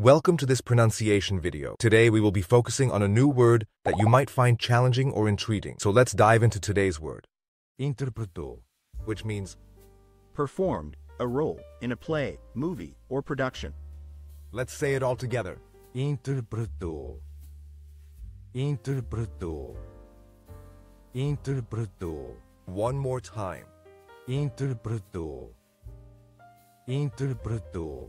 Welcome to this pronunciation video. Today we will be focusing on a new word that you might find challenging or intriguing. So let's dive into today's word, Interpretou. which means performed a role in a play, movie, or production. let's say it all together. Interpretou. Interpretou. Interpretou. One more time. Interpretou. Interpretou.